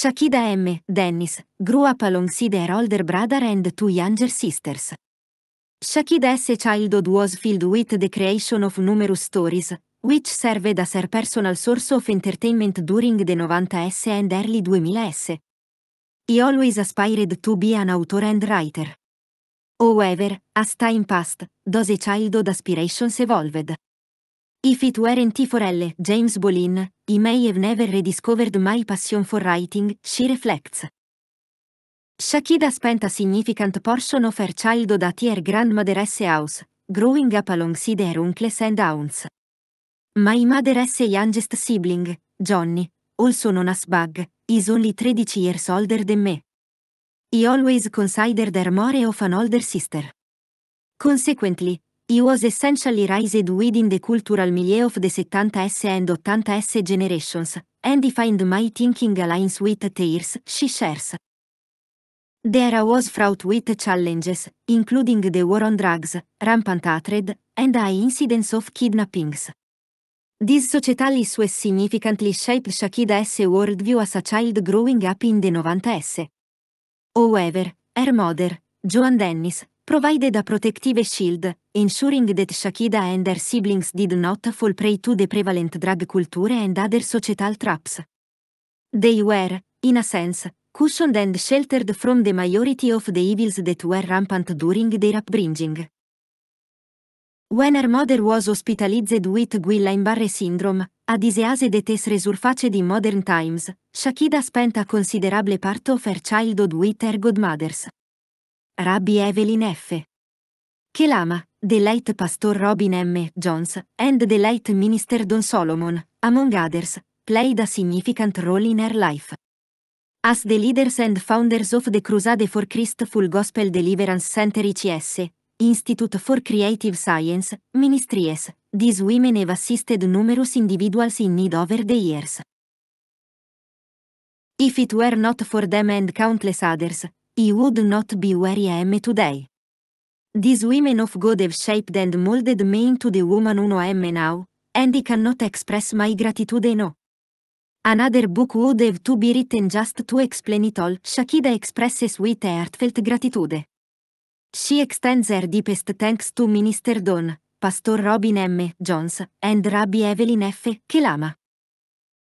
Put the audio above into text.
Shakida M. Dennis grew up alongside her older brother and two younger sisters. Shakida's childhood was filled with the creation of numerous stories, which served as her personal source of entertainment during the 90s and early 2000s. He always aspired to be an author and writer. However, as time passed, those childhood aspirations evolved. If it weren't for L. James Bolin, he may have never rediscovered my passion for writing, she reflects. Shakida spent a significant portion of her childhood at her grandmother's house, growing up alongside her uncles and aunts. My mother's youngest sibling, Johnny, also known as Bug, is only 13 years older than me. He always considered her more of an older sister. Consequently, he was essentially raised within the cultural milieu of the 70s and 80s generations, and he find my thinking aligns with theirs, she shares. The era was fraught with challenges, including the war on drugs, rampant hatred, and high incidence of kidnappings. These societal issues significantly shaped Shakida's worldview as a child growing up in the 90s. However, her mother, Joan Dennis, provided a protective shield, ensuring that Shakida and her siblings did not fall prey to the prevalent drug culture and other societal traps. They were, in a sense, cushioned and sheltered from the majority of the evils that were rampant during their upbringing. When her mother was hospitalized with Guillain-Barre syndrome, a disease that has resurfaced in modern times, Shakida spent a considerable part of her childhood with her godmothers. Rabbi Evelyn F. Kelama, the late Pastor Robin M. Jones, and the late Minister Don Solomon, among others, played a significant role in her life. As the leaders and founders of the Crusade for Christful Gospel Deliverance Center ICS, Institute for Creative Science, Ministries, these women have assisted numerous individuals in need over the years. If it were not for them and countless others, I would not be where I am today. These women of God have shaped and molded me into the woman I am now, and I cannot express my gratitude enough. Another book would have to be written just to explain it all. Shakida expresses with heartfelt gratitude. She extends her deepest thanks to Minister Don, Pastor Robin M. Jones, and Rabbi Evelyn F. Kelama.